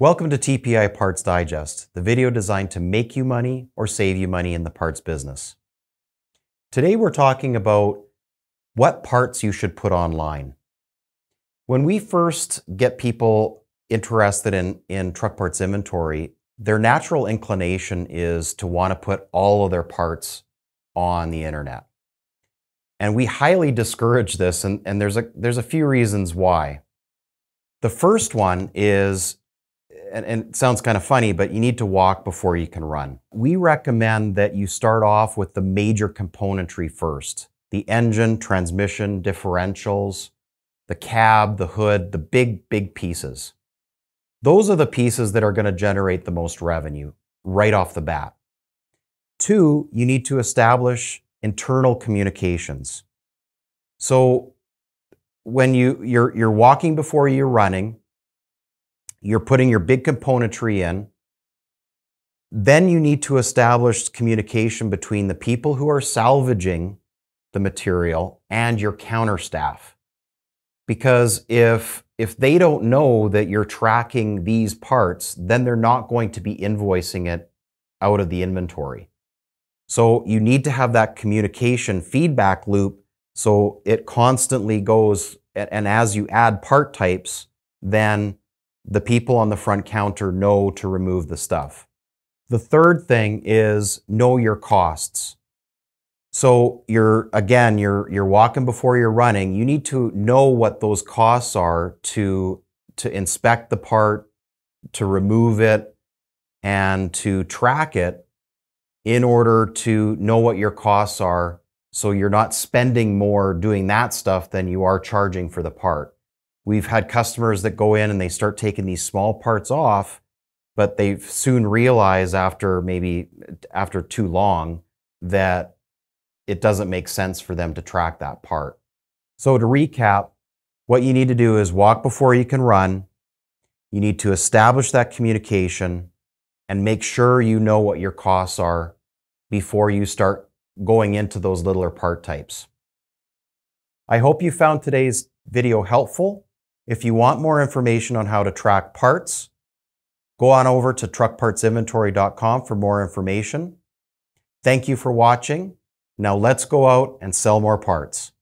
Welcome to TPI Parts Digest, the video designed to make you money or save you money in the parts business. Today we're talking about what parts you should put online. When we first get people interested in, in truck parts inventory, their natural inclination is to want to put all of their parts on the internet. And we highly discourage this, and, and there's, a, there's a few reasons why. The first one is and, and it sounds kind of funny, but you need to walk before you can run. We recommend that you start off with the major componentry first the engine, transmission, differentials, the cab, the hood, the big, big pieces. Those are the pieces that are going to generate the most revenue right off the bat. Two, you need to establish internal communications. So when you, you're, you're walking before you're running, you're putting your big componentry in. Then you need to establish communication between the people who are salvaging the material and your counter staff. Because if, if they don't know that you're tracking these parts, then they're not going to be invoicing it out of the inventory. So you need to have that communication feedback loop so it constantly goes, and as you add part types, then the people on the front counter know to remove the stuff. The third thing is know your costs. So you're again, you're you're walking before you're running. You need to know what those costs are to to inspect the part, to remove it, and to track it in order to know what your costs are so you're not spending more doing that stuff than you are charging for the part. We've had customers that go in and they start taking these small parts off, but they soon realize after maybe after too long that it doesn't make sense for them to track that part. So to recap, what you need to do is walk before you can run. You need to establish that communication and make sure you know what your costs are before you start going into those littler part types. I hope you found today's video helpful. If you want more information on how to track parts, go on over to truckpartsinventory.com for more information. Thank you for watching. Now let's go out and sell more parts.